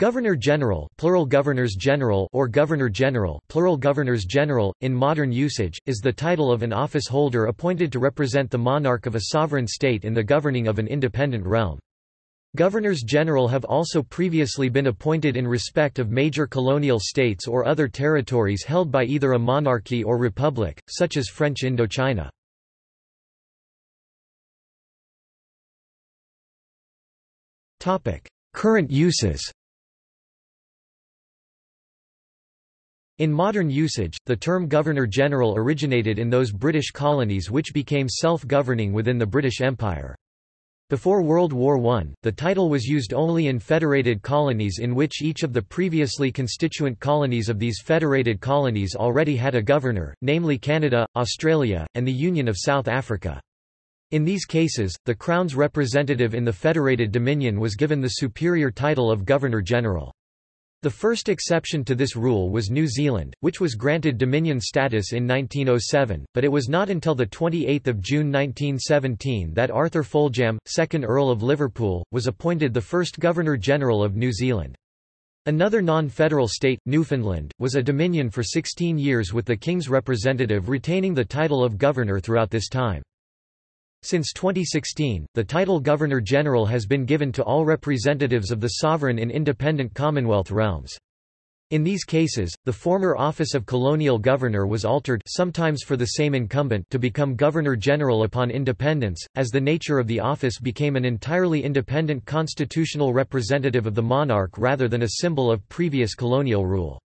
Governor-General plural Governors-General or Governor-General plural Governors-General, in modern usage, is the title of an office holder appointed to represent the monarch of a sovereign state in the governing of an independent realm. Governors-General have also previously been appointed in respect of major colonial states or other territories held by either a monarchy or republic, such as French Indochina. Current uses In modern usage, the term Governor-General originated in those British colonies which became self-governing within the British Empire. Before World War I, the title was used only in federated colonies in which each of the previously constituent colonies of these federated colonies already had a governor, namely Canada, Australia, and the Union of South Africa. In these cases, the Crown's representative in the federated Dominion was given the superior title of Governor-General. The first exception to this rule was New Zealand, which was granted Dominion status in 1907, but it was not until 28 June 1917 that Arthur Foljambe, 2nd Earl of Liverpool, was appointed the first Governor-General of New Zealand. Another non-federal state, Newfoundland, was a dominion for 16 years with the King's representative retaining the title of governor throughout this time. Since 2016, the title Governor-General has been given to all representatives of the sovereign in independent Commonwealth realms. In these cases, the former office of colonial governor was altered sometimes for the same incumbent to become Governor-General upon independence, as the nature of the office became an entirely independent constitutional representative of the monarch rather than a symbol of previous colonial rule.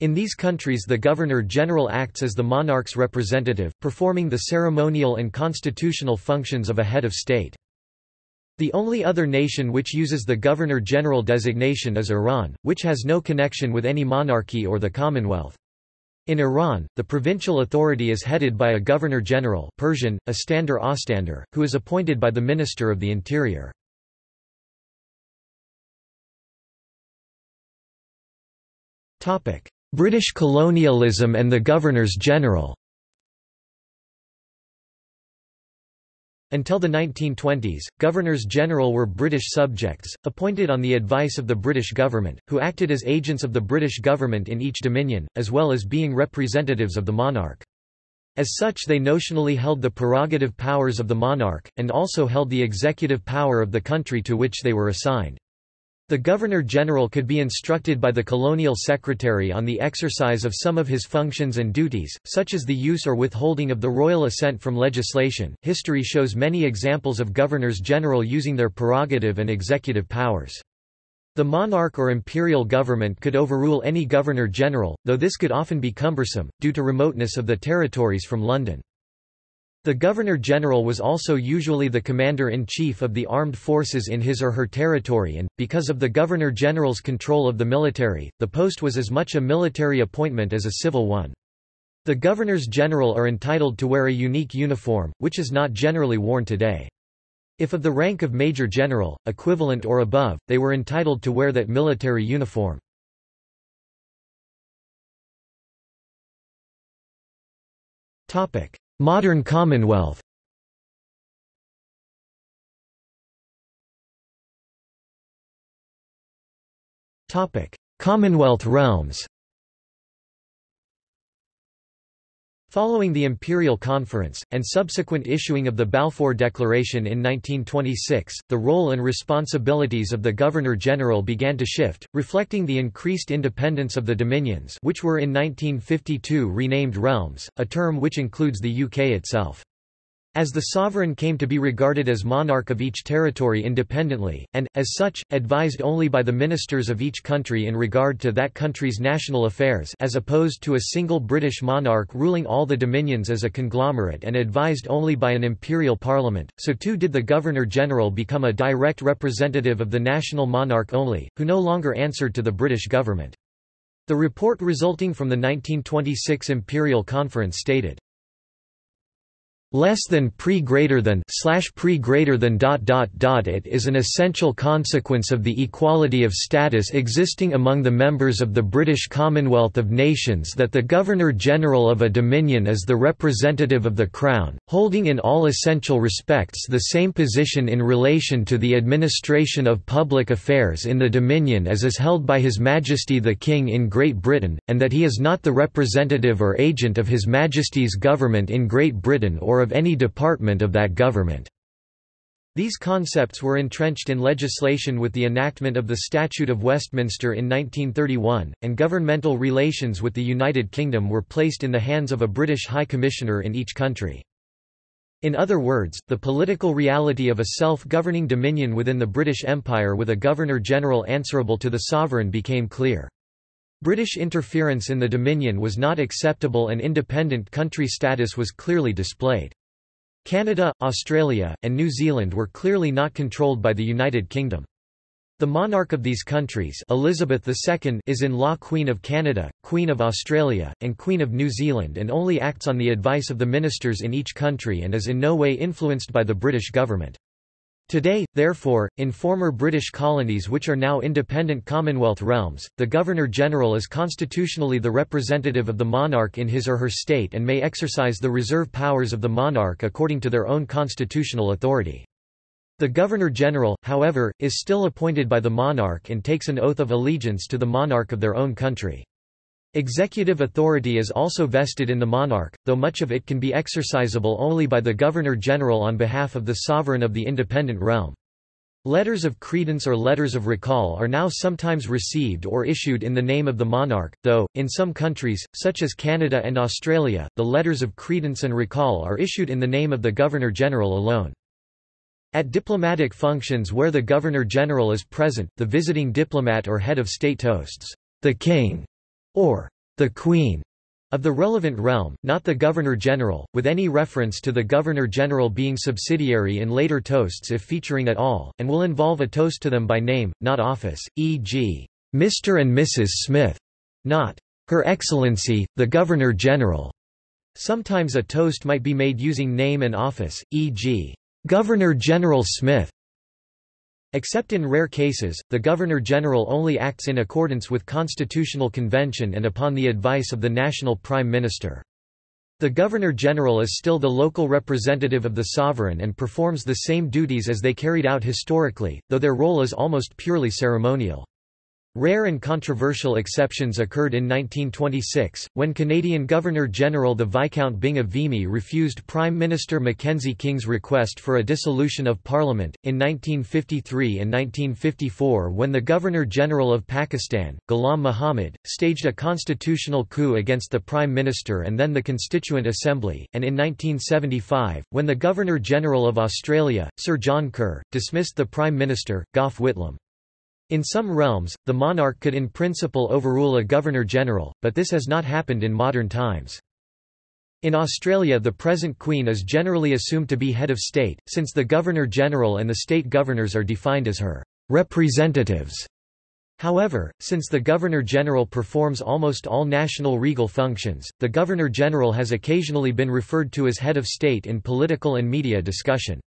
In these countries the Governor-General acts as the monarch's representative, performing the ceremonial and constitutional functions of a head of state. The only other nation which uses the Governor-General designation is Iran, which has no connection with any monarchy or the Commonwealth. In Iran, the provincial authority is headed by a Governor-General Persian, Iskander Ostander, who is appointed by the Minister of the Interior. British colonialism and the Governors-General Until the 1920s, Governors-General were British subjects, appointed on the advice of the British government, who acted as agents of the British government in each dominion, as well as being representatives of the monarch. As such they notionally held the prerogative powers of the monarch, and also held the executive power of the country to which they were assigned. The Governor-General could be instructed by the colonial secretary on the exercise of some of his functions and duties, such as the use or withholding of the royal assent from legislation. History shows many examples of governors-general using their prerogative and executive powers. The monarch or imperial government could overrule any governor-general, though this could often be cumbersome, due to remoteness of the territories from London. The Governor-General was also usually the Commander-in-Chief of the armed forces in his or her territory and, because of the Governor-General's control of the military, the post was as much a military appointment as a civil one. The Governors-General are entitled to wear a unique uniform, which is not generally worn today. If of the rank of Major General, equivalent or above, they were entitled to wear that military uniform. Topic: Modern Commonwealth. Commonwealth realms Following the Imperial Conference, and subsequent issuing of the Balfour Declaration in 1926, the role and responsibilities of the Governor-General began to shift, reflecting the increased independence of the Dominions which were in 1952 renamed realms, a term which includes the UK itself. As the sovereign came to be regarded as monarch of each territory independently, and, as such, advised only by the ministers of each country in regard to that country's national affairs as opposed to a single British monarch ruling all the dominions as a conglomerate and advised only by an imperial parliament, so too did the Governor-General become a direct representative of the national monarch only, who no longer answered to the British government. The report resulting from the 1926 Imperial Conference stated, less than pre greater than slash pre greater than dot dot dot it is an essential consequence of the equality of status existing among the members of the British Commonwealth of Nations that the Governor-General of a Dominion is the representative of the Crown, holding in all essential respects the same position in relation to the administration of public affairs in the Dominion as is held by His Majesty the King in Great Britain, and that he is not the representative or agent of His Majesty's government in Great Britain or of any department of that government. These concepts were entrenched in legislation with the enactment of the Statute of Westminster in 1931, and governmental relations with the United Kingdom were placed in the hands of a British High Commissioner in each country. In other words, the political reality of a self-governing dominion within the British Empire with a Governor-General answerable to the sovereign became clear. British interference in the Dominion was not acceptable and independent country status was clearly displayed. Canada, Australia, and New Zealand were clearly not controlled by the United Kingdom. The monarch of these countries Elizabeth II is in law Queen of Canada, Queen of Australia, and Queen of New Zealand and only acts on the advice of the ministers in each country and is in no way influenced by the British government. Today, therefore, in former British colonies which are now independent Commonwealth realms, the Governor-General is constitutionally the representative of the monarch in his or her state and may exercise the reserve powers of the monarch according to their own constitutional authority. The Governor-General, however, is still appointed by the monarch and takes an oath of allegiance to the monarch of their own country. Executive authority is also vested in the monarch, though much of it can be exercisable only by the Governor-General on behalf of the sovereign of the independent realm. Letters of credence or letters of recall are now sometimes received or issued in the name of the monarch, though, in some countries, such as Canada and Australia, the letters of credence and recall are issued in the name of the Governor-General alone. At diplomatic functions where the Governor-General is present, the visiting diplomat or head of state toasts, the King, or the Queen of the relevant realm, not the Governor-General, with any reference to the Governor-General being subsidiary in later toasts if featuring at all, and will involve a toast to them by name, not office, e.g., Mr. and Mrs. Smith, not Her Excellency, the Governor-General. Sometimes a toast might be made using name and office, e.g., Governor-General Smith. Except in rare cases, the Governor-General only acts in accordance with constitutional convention and upon the advice of the national prime minister. The Governor-General is still the local representative of the sovereign and performs the same duties as they carried out historically, though their role is almost purely ceremonial. Rare and controversial exceptions occurred in 1926, when Canadian Governor-General the Viscount Byng of Vimy refused Prime Minister Mackenzie King's request for a dissolution of Parliament. In 1953 and 1954 when the Governor-General of Pakistan, Ghulam Muhammad, staged a constitutional coup against the Prime Minister and then the Constituent Assembly, and in 1975, when the Governor-General of Australia, Sir John Kerr, dismissed the Prime Minister, Gough Whitlam. In some realms, the monarch could in principle overrule a governor-general, but this has not happened in modern times. In Australia the present Queen is generally assumed to be head of state, since the Governor-General and the state governors are defined as her representatives. However, since the Governor-General performs almost all national regal functions, the Governor-General has occasionally been referred to as head of state in political and media discussion.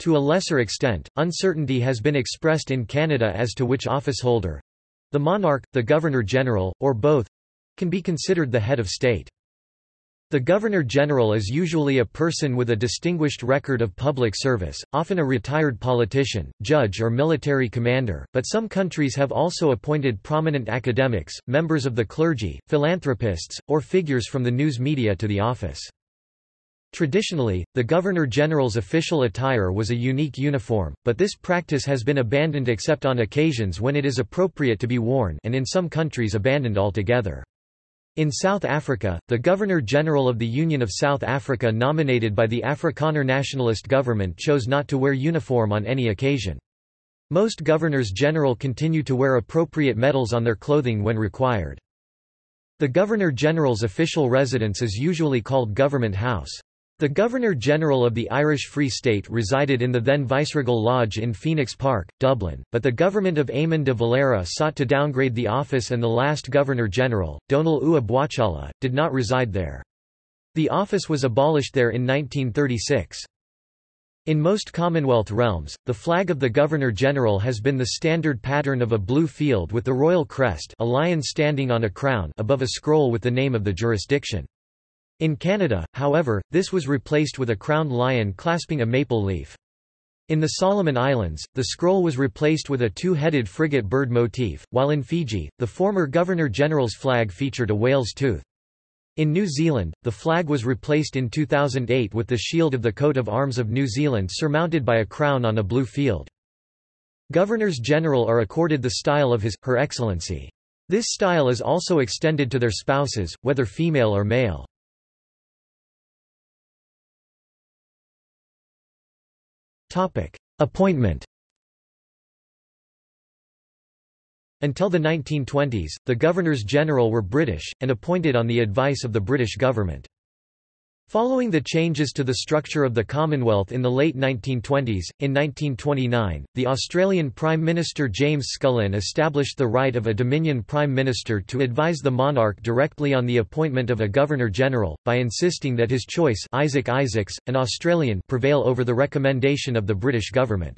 To a lesser extent, uncertainty has been expressed in Canada as to which officeholder—the monarch, the Governor-General, or both—can be considered the head of state. The Governor-General is usually a person with a distinguished record of public service, often a retired politician, judge or military commander, but some countries have also appointed prominent academics, members of the clergy, philanthropists, or figures from the news media to the office. Traditionally, the Governor-General's official attire was a unique uniform, but this practice has been abandoned except on occasions when it is appropriate to be worn and in some countries abandoned altogether. In South Africa, the Governor-General of the Union of South Africa nominated by the Afrikaner nationalist government chose not to wear uniform on any occasion. Most governors-general continue to wear appropriate medals on their clothing when required. The Governor-General's official residence is usually called Government House. The Governor-General of the Irish Free State resided in the then Viceregal Lodge in Phoenix Park, Dublin, but the government of Eamon de Valera sought to downgrade the office and the last Governor-General, Domhnall Ua Buachalla, did not reside there. The office was abolished there in 1936. In most Commonwealth realms, the flag of the Governor-General has been the standard pattern of a blue field with the royal crest a lion standing on a crown above a scroll with the name of the jurisdiction. In Canada, however, this was replaced with a crowned lion clasping a maple leaf. In the Solomon Islands, the scroll was replaced with a two-headed frigate bird motif, while in Fiji, the former Governor-General's flag featured a whale's tooth. In New Zealand, the flag was replaced in 2008 with the shield of the coat of arms of New Zealand surmounted by a crown on a blue field. Governors-General are accorded the style of His, Her Excellency. This style is also extended to their spouses, whether female or male. Appointment Until the 1920s, the Governors-General were British, and appointed on the advice of the British government. Following the changes to the structure of the Commonwealth in the late 1920s, in 1929, the Australian Prime Minister James Scullin established the right of a Dominion Prime Minister to advise the monarch directly on the appointment of a Governor-General, by insisting that his choice Isaac Isaacs, an Australian prevail over the recommendation of the British government.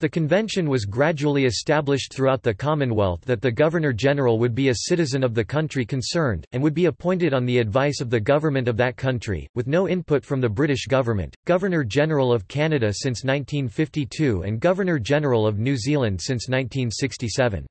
The convention was gradually established throughout the Commonwealth that the Governor-General would be a citizen of the country concerned, and would be appointed on the advice of the government of that country, with no input from the British government. Governor-General of Canada since 1952 and Governor-General of New Zealand since 1967.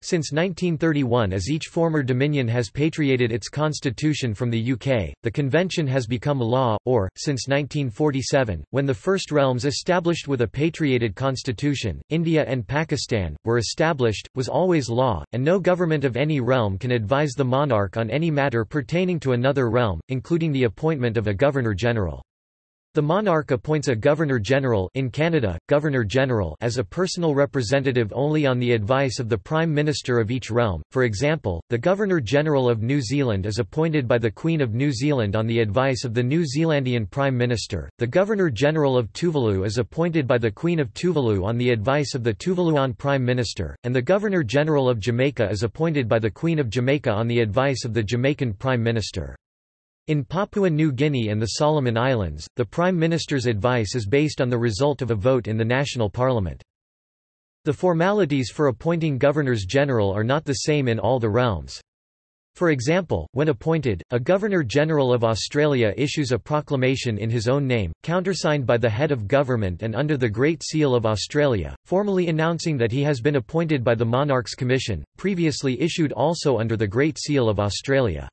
Since 1931 as each former Dominion has patriated its constitution from the UK, the convention has become law, or, since 1947, when the first realms established with a patriated constitution, India and Pakistan, were established, was always law, and no government of any realm can advise the monarch on any matter pertaining to another realm, including the appointment of a Governor-General. The monarch appoints a Governor-General in Canada, Governor-General as a personal representative only on the advice of the Prime Minister of each realm. For example, the Governor-General of New Zealand is appointed by the Queen of New Zealand on the advice of the New Zealandian Prime Minister. The Governor-General of Tuvalu is appointed by the Queen of Tuvalu on the advice of the Tuvaluan Prime Minister, and the Governor-General of Jamaica is appointed by the Queen of Jamaica on the advice of the Jamaican Prime Minister. In Papua New Guinea and the Solomon Islands, the Prime Minister's advice is based on the result of a vote in the national parliament. The formalities for appointing governors-general are not the same in all the realms. For example, when appointed, a Governor-General of Australia issues a proclamation in his own name, countersigned by the head of government and under the Great Seal of Australia, formally announcing that he has been appointed by the Monarchs Commission, previously issued also under the Great Seal of Australia.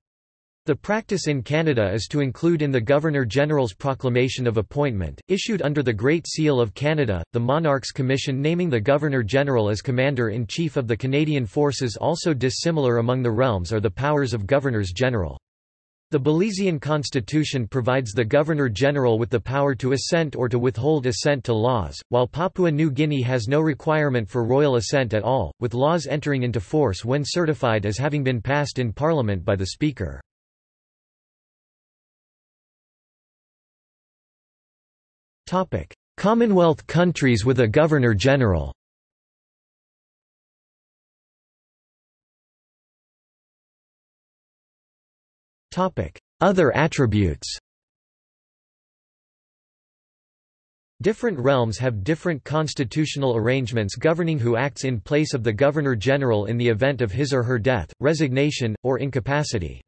The practice in Canada is to include in the Governor-General's proclamation of appointment, issued under the Great Seal of Canada, the Monarchs Commission naming the Governor-General as Commander-in-Chief of the Canadian Forces also dissimilar among the realms are the powers of Governors-General. The Belizean constitution provides the Governor-General with the power to assent or to withhold assent to laws, while Papua New Guinea has no requirement for royal assent at all, with laws entering into force when certified as having been passed in Parliament by the Speaker. Topic: Commonwealth countries with a Governor-General. Topic: Other attributes. Different realms have different constitutional arrangements governing who acts in place of the Governor-General in the event of his or her death, resignation, or incapacity.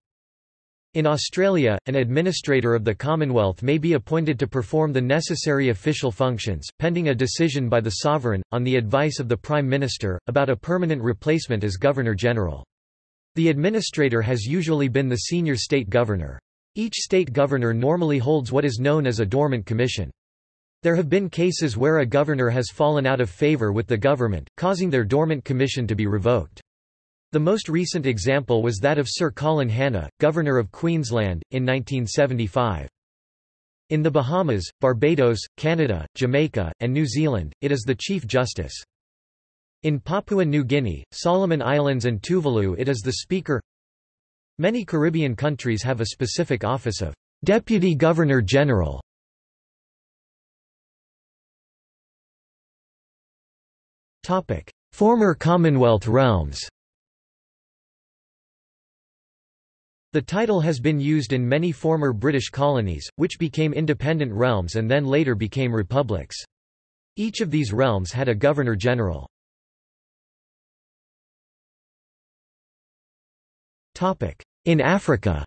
In Australia, an administrator of the Commonwealth may be appointed to perform the necessary official functions, pending a decision by the sovereign, on the advice of the Prime Minister, about a permanent replacement as Governor-General. The administrator has usually been the senior state governor. Each state governor normally holds what is known as a dormant commission. There have been cases where a governor has fallen out of favour with the government, causing their dormant commission to be revoked. The most recent example was that of Sir Colin Hannah, Governor of Queensland, in 1975. In the Bahamas, Barbados, Canada, Jamaica, and New Zealand, it is the Chief Justice. In Papua New Guinea, Solomon Islands and Tuvalu it is the Speaker. Many Caribbean countries have a specific office of Deputy Governor-General. Former Commonwealth realms The title has been used in many former British colonies, which became independent realms and then later became republics. Each of these realms had a Governor-General. In Africa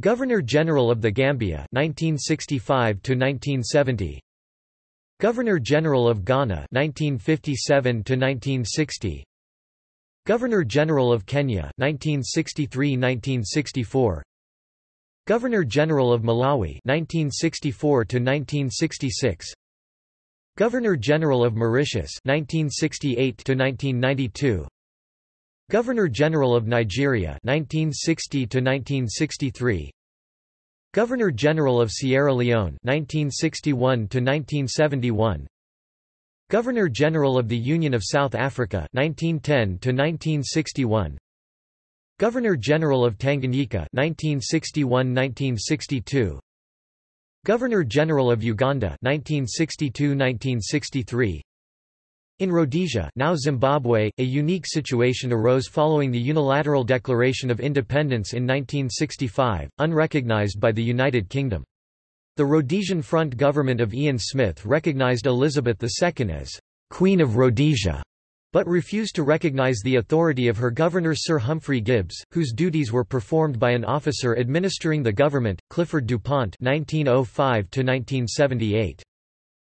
Governor-General of the Gambia 1965 1970 Governor-General of Ghana 1957 1960 Governor-General of Kenya 1963-1964 Governor-General of Malawi 1964 1966 Governor-General of Mauritius 1968 1992 Governor-General of Nigeria 1960 1963 Governor-General of Sierra Leone 1961 1971 Governor-General of the Union of South Africa 1910 1961 Governor-General of Tanganyika 1961-1962 Governor-General of Uganda 1962-1963 in Rhodesia now Zimbabwe, a unique situation arose following the unilateral declaration of independence in 1965, unrecognized by the United Kingdom. The Rhodesian Front government of Ian Smith recognized Elizabeth II as «Queen of Rhodesia», but refused to recognize the authority of her governor Sir Humphrey Gibbs, whose duties were performed by an officer administering the government, Clifford Dupont 1905 -1978.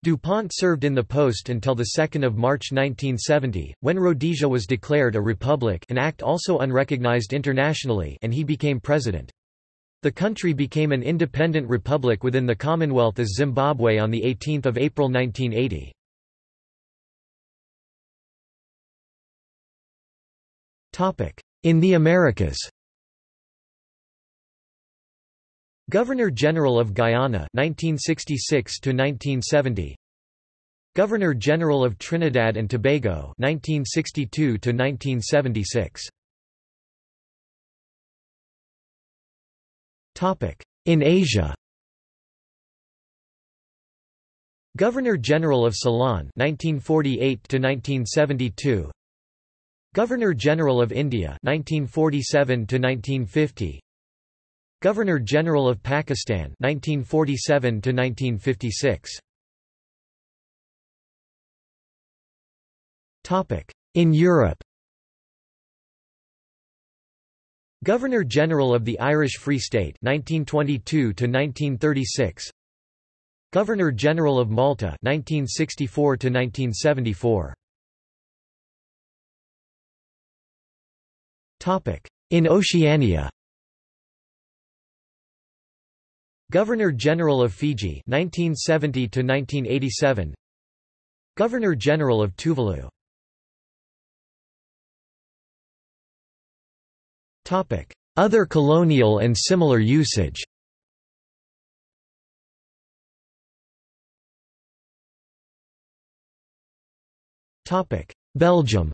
Dupont served in the post until 2 March 1970, when Rhodesia was declared a republic an act also unrecognized internationally and he became president. The country became an independent republic within the Commonwealth as Zimbabwe on 18 April 1980. In the Americas. Governor-General of Guyana 1966 to 1970 Governor-General of Trinidad and Tobago 1962 to 1976 in Asia. Governor-General of Ceylon 1948 to 1972 Governor-General of India 1947 to 1950 Governor-General of Pakistan 1947 to 1956 Topic. In Europe Governor-General of the Irish Free State 1922 to 1936 Governor-General of Malta 1964 to 1974 Topic. In Oceania. Governor-General of Fiji 1970 to 1987 Governor-General of Tuvalu Other colonial and similar usage. Belgium.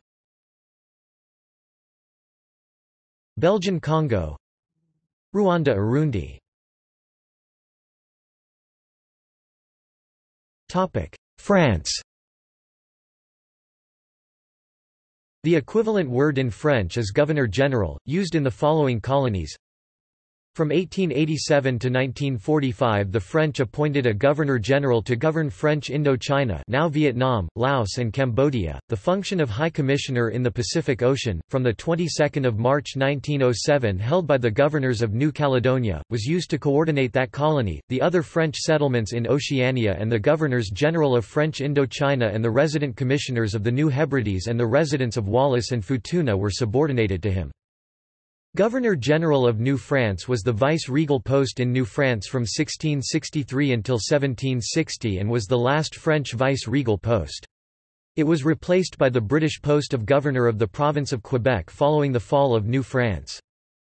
Belgian Congo. Rwanda Urundi France The equivalent word in French is governor-general, used in the following colonies from 1887 to 1945 the French appointed a Governor-General to govern French Indochina now Vietnam, Laos and Cambodia, the function of High Commissioner in the Pacific Ocean, from the 22nd of March 1907 held by the governors of New Caledonia, was used to coordinate that colony, the other French settlements in Oceania and the Governors-General of French Indochina and the resident commissioners of the New Hebrides and the residents of Wallis and Futuna were subordinated to him. Governor-General of New France was the vice-regal post in New France from 1663 until 1760 and was the last French vice-regal post. It was replaced by the British post of Governor of the Province of Quebec following the fall of New France.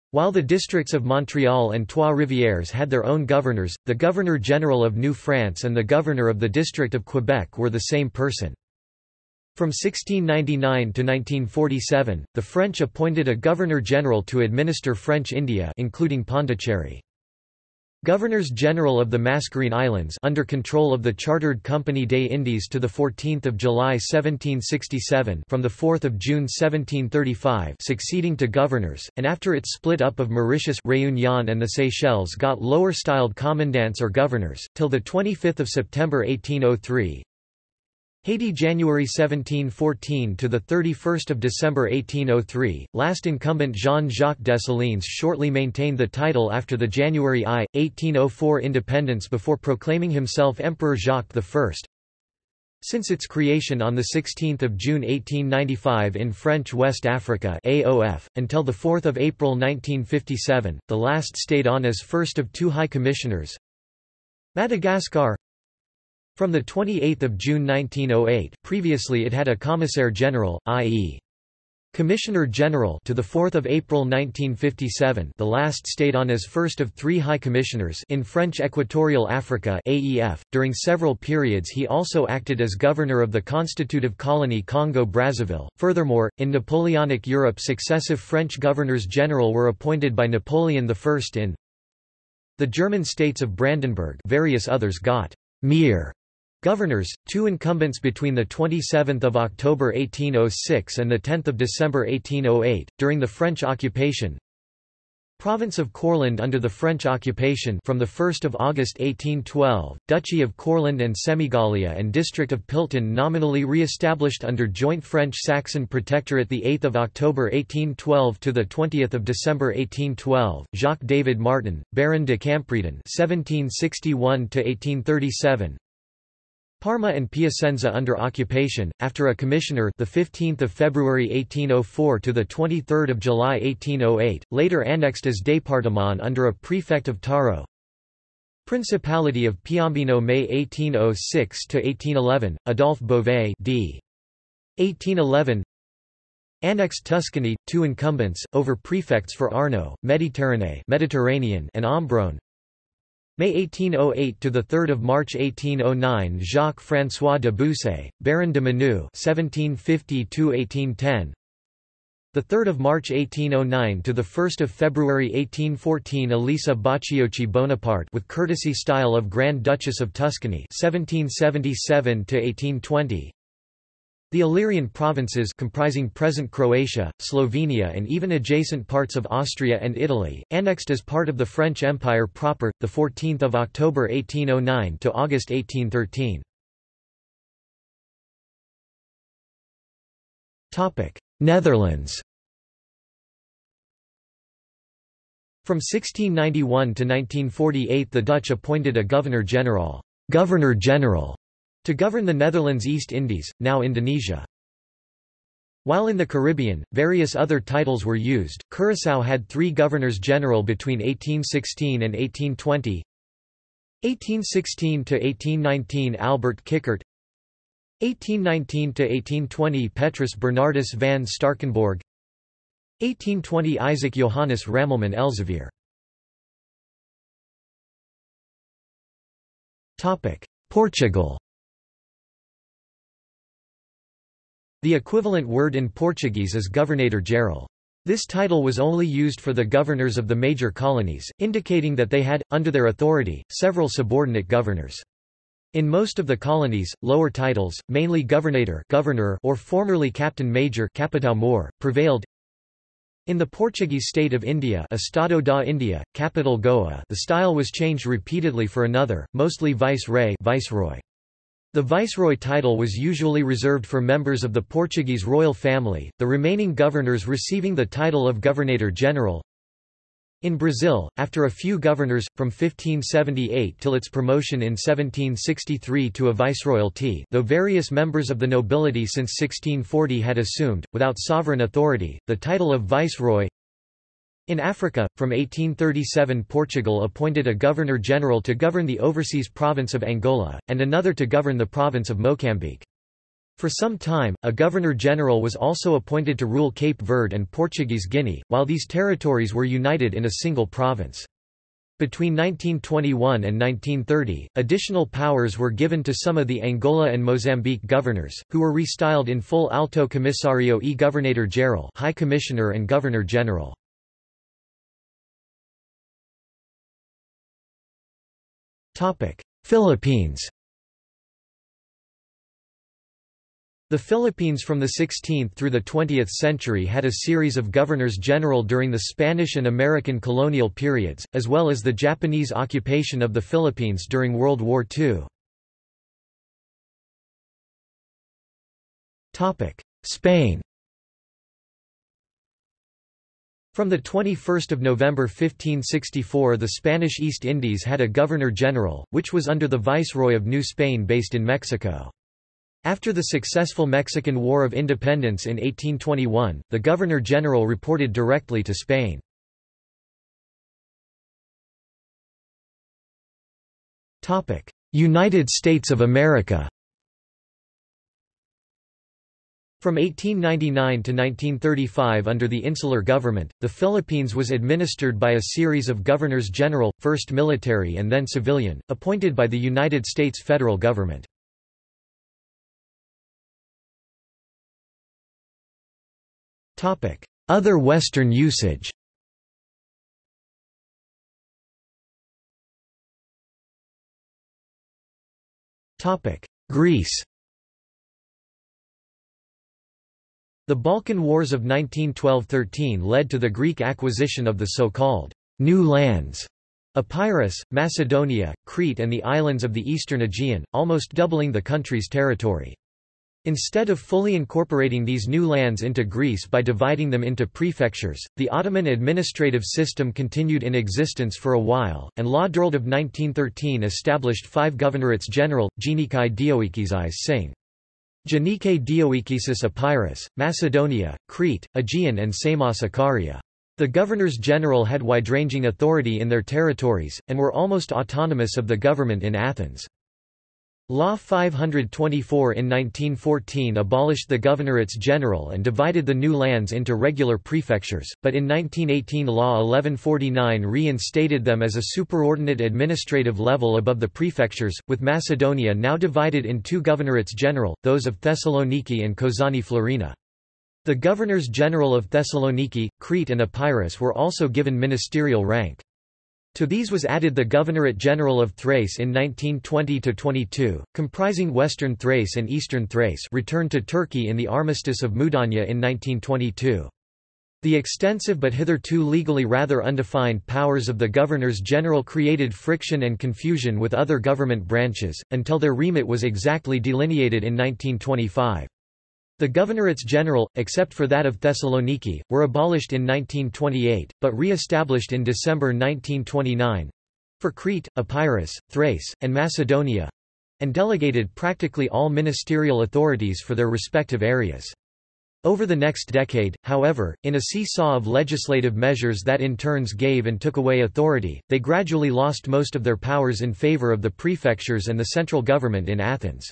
While the districts of Montreal and Trois-Rivières had their own governors, the Governor-General of New France and the Governor of the District of Quebec were the same person. From 1699 to 1947, the French appointed a Governor-General to administer French India including Pondicherry. Governors-General of the Mascarene Islands under control of the Chartered Company des Indies to 14 July 1767 from 4 June 1735 succeeding to governors, and after its split up of Mauritius Réunion and the Seychelles got lower-styled commandants or governors, till 25 September 1803, Haiti January 1714 to the 31st of December 1803. Last incumbent Jean-Jacques Dessalines shortly maintained the title after the January I 1804 independence before proclaiming himself Emperor Jacques I. Since its creation on 16 June 1895 in French West Africa AOF, until 4 April 1957, the last stayed on as first of two High Commissioners. Madagascar from 28 June 1908 previously it had a Commissaire General, i.e. Commissioner General to 4 April 1957 the last stayed on as first of three High Commissioners in French Equatorial Africa AEF. .During several periods he also acted as governor of the constitutive colony Congo-Brazzaville. Furthermore, in Napoleonic Europe successive French governors-general were appointed by Napoleon I in the German states of Brandenburg various others got «mir» Governors, two incumbents between 27 October 1806 and 10 December 1808, during the French occupation. Province of Courland under the French occupation from 1 August 1812, Duchy of Courland and Semigallia and District of Pilten nominally re-established under joint French-Saxon protectorate 8 October 1812 to 20 December 1812, Jacques David Martin, Baron de Campredon 1761 Parma and Piacenza under occupation after a commissioner the 15th of February 1804 to the 23rd of July 1808 later annexed as département under a prefect of Taro. Principality of Piombino May 1806 to 1811 Adolphe Beauvais d. 1811 Annexed Tuscany two incumbents over prefects for Arno Mediterranean and Ombrone May 1808 to the 3rd of March 1809 Jacques-François de Bussy, Baron de Menou 1750–1810 the 3rd of March 1809 to the 1st of February 1814 Elisa Baciocchi Bonaparte with courtesy style of Grand Duchess of Tuscany 1777 to 1820 the Illyrian provinces comprising present Croatia, Slovenia and even adjacent parts of Austria and Italy, annexed as part of the French Empire proper, 14 October 1809 to August 1813. Netherlands From 1691 to 1948 the Dutch appointed a Governor-General Governor-General to govern the Netherlands East Indies, now Indonesia. While in the Caribbean, various other titles were used. Curaçao had three governors-general between 1816 and 1820. 1816 to 1819 Albert Kickert 1819 to 1820 Petrus Bernardus van Starkenborgh 1820 Isaac Johannes Ramelman Elsevier Topic Portugal The equivalent word in Portuguese is governador-geral. This title was only used for the governors of the major colonies, indicating that they had, under their authority, several subordinate governors. In most of the colonies, lower titles, mainly governador governor or formerly captain major capitão mor, prevailed. In the Portuguese state of India Estado da India, capital Goa the style was changed repeatedly for another, mostly vice-rey viceroy. The viceroy title was usually reserved for members of the Portuguese royal family, the remaining governors receiving the title of governador-general. In Brazil, after a few governors, from 1578 till its promotion in 1763 to a viceroyalty though various members of the nobility since 1640 had assumed, without sovereign authority, the title of viceroy, in Africa, from 1837 Portugal appointed a governor-general to govern the overseas province of Angola, and another to govern the province of Mocambique. For some time, a governor-general was also appointed to rule Cape Verde and Portuguese Guinea, while these territories were united in a single province. Between 1921 and 1930, additional powers were given to some of the Angola and Mozambique governors, who were restyled in full Alto Comissário e Governador Geral High Commissioner and Governor-General. Philippines The Philippines from the 16th through the 20th century had a series of governors-general during the Spanish and American colonial periods, as well as the Japanese occupation of the Philippines during World War II. Spain From 21 November 1564 the Spanish East Indies had a Governor-General, which was under the Viceroy of New Spain based in Mexico. After the successful Mexican War of Independence in 1821, the Governor-General reported directly to Spain. United States of America From 1899 to 1935 under the Insular Government, the Philippines was administered by a series of governors-general, first military and then civilian, appointed by the United States federal government. Other Western usage Greece The Balkan Wars of 1912–13 led to the Greek acquisition of the so-called «new lands» Epirus, Macedonia, Crete and the islands of the eastern Aegean, almost doubling the country's territory. Instead of fully incorporating these new lands into Greece by dividing them into prefectures, the Ottoman administrative system continued in existence for a while, and Law Durld of 1913 established five governorates general, Genikai Dioikizis Singh. Genike Dioikisis Epirus, Macedonia, Crete, Aegean and Samos Ikaria. The governors-general had wide-ranging authority in their territories, and were almost autonomous of the government in Athens. Law 524 in 1914 abolished the governorates general and divided the new lands into regular prefectures, but in 1918 Law 1149 reinstated them as a superordinate administrative level above the prefectures, with Macedonia now divided in two governorates general, those of Thessaloniki and Kozani Florina. The governors-general of Thessaloniki, Crete and Epirus were also given ministerial rank. To these was added the Governorate General of Thrace in 1920–22, comprising western Thrace and eastern Thrace returned to Turkey in the Armistice of Mudanya in 1922. The extensive but hitherto legally rather undefined powers of the governors-general created friction and confusion with other government branches, until their remit was exactly delineated in 1925. The governorates general, except for that of Thessaloniki, were abolished in 1928, but re-established in December 1929—for Crete, Epirus, Thrace, and Macedonia—and delegated practically all ministerial authorities for their respective areas. Over the next decade, however, in a seesaw of legislative measures that in turns gave and took away authority, they gradually lost most of their powers in favor of the prefectures and the central government in Athens.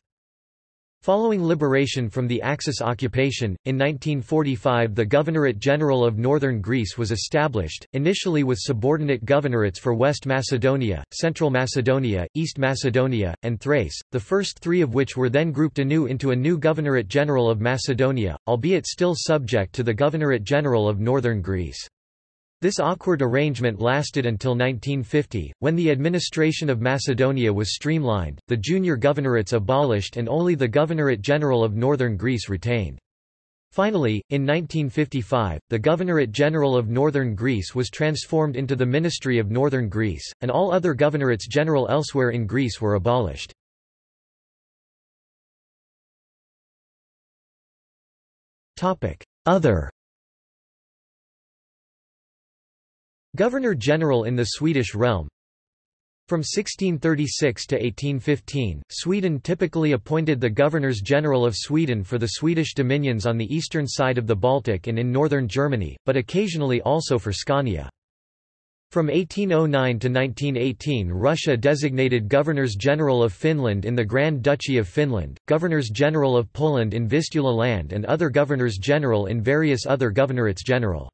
Following liberation from the Axis occupation, in 1945 the Governorate General of Northern Greece was established, initially with subordinate governorates for West Macedonia, Central Macedonia, East Macedonia, and Thrace, the first three of which were then grouped anew into a new Governorate General of Macedonia, albeit still subject to the Governorate General of Northern Greece. This awkward arrangement lasted until 1950, when the administration of Macedonia was streamlined, the junior governorates abolished and only the Governorate General of Northern Greece retained. Finally, in 1955, the Governorate General of Northern Greece was transformed into the Ministry of Northern Greece, and all other governorates general elsewhere in Greece were abolished. Other Governor-General in the Swedish realm From 1636 to 1815, Sweden typically appointed the Governors-General of Sweden for the Swedish dominions on the eastern side of the Baltic and in northern Germany, but occasionally also for Scania. From 1809 to 1918 Russia designated Governors-General of Finland in the Grand Duchy of Finland, Governors-General of Poland in Vistula land and other Governors-General in various other Governorates-General.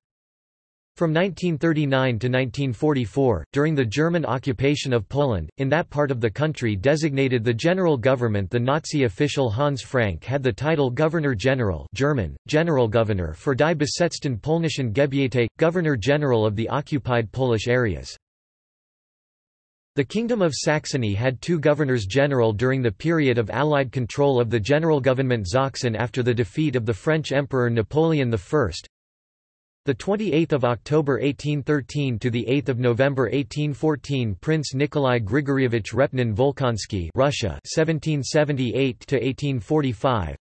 From 1939 to 1944, during the German occupation of Poland, in that part of the country designated the general government the Nazi official Hans Frank had the title Governor-General German, Generalgouverneur für die besetzten polnischen Gebiete, Governor-General of the occupied Polish areas. The Kingdom of Saxony had two governors-general during the period of Allied control of the general government Sachsen after the defeat of the French Emperor Napoleon I. The 28th of October 1813 to the 8th of November 1814 Prince Nikolai Grigorievich Repnin Volkonsky Russia 1778 to 1845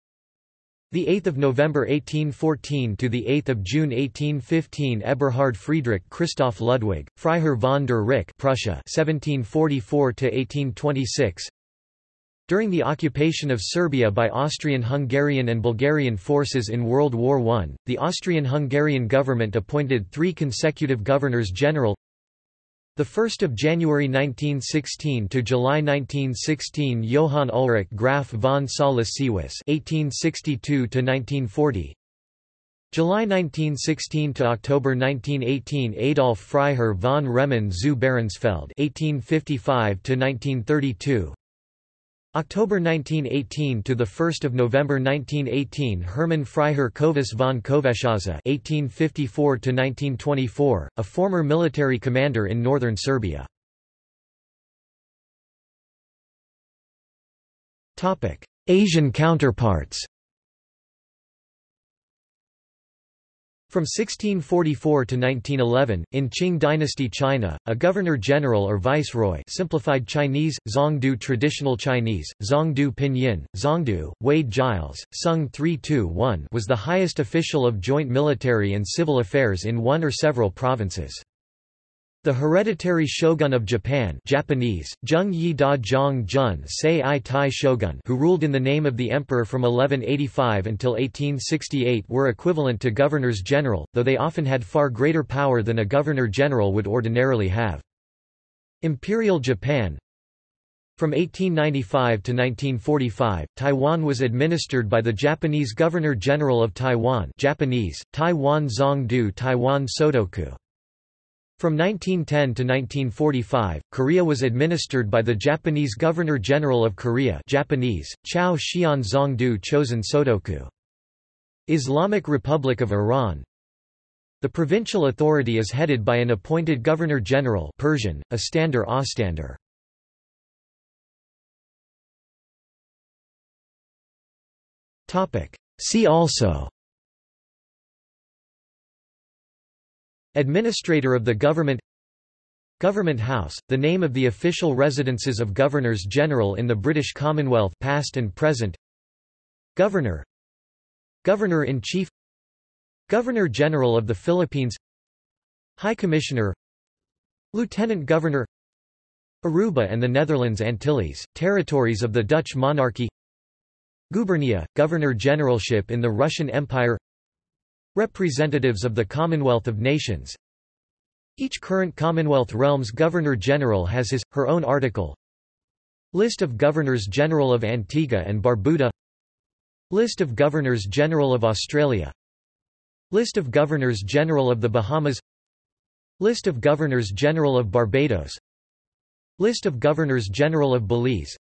the 8th of November 1814 to the 8th of June 1815 Eberhard Friedrich Christoph Ludwig Freiherr von der Recke Prussia 1744 to 1826 During the occupation of Serbia by Austrian-Hungarian and Bulgarian forces in World War I, the Austrian-Hungarian government appointed three consecutive governors-general 1 January 1916 to July 1916 Johann Ulrich Graf von Salis-Seewis (1862–1940), July 1916 to October 1918 Adolf Freiherr von Rhemen zu Barensfeld (1855–1932), October 1918 to the 1st of November 1918 Hermann Freiherr Kövess von Kövessháza (1854–1924), a former military commander in northern Serbia. Topic: Asian counterparts. From 1644 to 1911, in Qing dynasty China, a governor-general or viceroy simplified Chinese, Zongdu traditional Chinese, Zongdu pinyin, Zongdu, Wade Giles, Sung 321 was the highest official of joint military and civil affairs in one or several provinces. The hereditary shogun of Japan Japanese, Zheng Yi Da Jun Sei Tai Shogun who ruled in the name of the emperor from 1185 until 1868 were equivalent to governors-general, though they often had far greater power than a governor-general would ordinarily have. Imperial Japan From 1895 to 1945, Taiwan was administered by the Japanese Governor-General of Taiwan Japanese, Taiwan Zongdu Taiwan Sotoku. From 1910 to 1945, Korea was administered by the Japanese Governor-General of Korea Japanese, Chao Xian Zongdu Chosen Sotoku. Islamic Republic of Iran The provincial authority is headed by an appointed Governor-General Persian, Astander Ostander. See also Administrator of the government Government House, the name of the official residences of Governors-General in the British Commonwealth past and present Governor Governor-in-Chief Governor-General of the Philippines High Commissioner Lieutenant Governor Aruba and the Netherlands Antilles, territories of the Dutch monarchy Gubernia, Governor-Generalship in the Russian Empire Representatives of the Commonwealth of Nations. Each current Commonwealth realm's Governor-General has his, her own article. List of Governors-General of Antigua and Barbuda. List of Governors-General of Australia. List of Governors-General of the Bahamas. List of Governors-General of Barbados. List of Governors-General of Belize.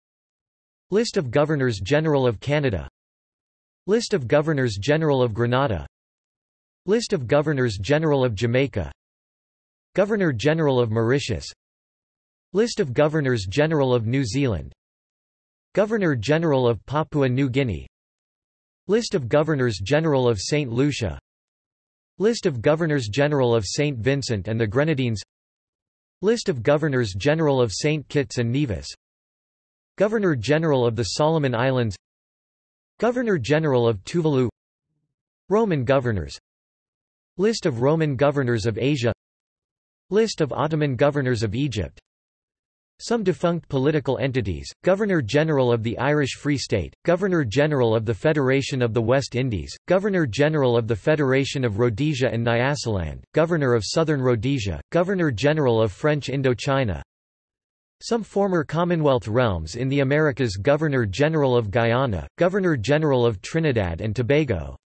List of Governors-General of Canada. List of Governors-General of Grenada List of Governors-General of Jamaica. Governor-General of Mauritius. List of Governors-General of New Zealand. Governor-General of Papua New Guinea. List of Governors-General of St. Lucia. List of Governors-General of St. Vincent and the Grenadines. List of Governors-General of St. Kitts and Nevis. Governor-General of the Solomon Islands. Governor-General of Tuvalu. Roman governors List of Roman governors of Asia. List of Ottoman governors of Egypt. Some defunct political entities, Governor-General of the Irish Free State, Governor-General of the Federation of the West Indies, Governor-General of the Federation of Rhodesia and Nyasaland, Governor of Southern Rhodesia, Governor-General of French Indochina. Some former Commonwealth realms in the Americas Governor-General of Guyana, Governor-General of Trinidad and Tobago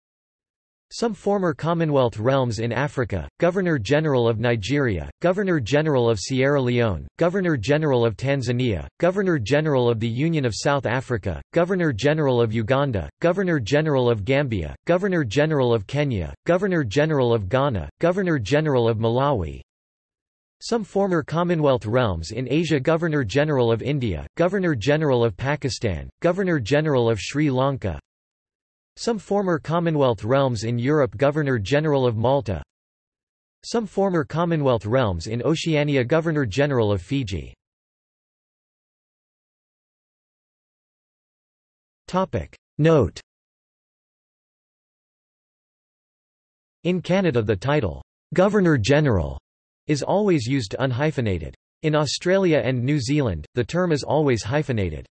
some former Commonwealth realms in Africa, Governor-General of Nigeria, Governor-General of Sierra Leone, Governor-General of Tanzania, Governor-General of the Union of South Africa, Governor-General of Uganda, Governor-General of Gambia, Governor-General of Kenya, Governor-General of Ghana, Governor-General of Malawi, Some former Commonwealth realms in Asia Governor-General of India, Governor-General of Pakistan, Governor-General of Sri Lanka Some former Commonwealth realms in Europe Governor-General of Malta Some former Commonwealth realms in Oceania Governor-General of Fiji Note In Canada the title, Governor-General is always used unhyphenated. In Australia and New Zealand, the term is always hyphenated.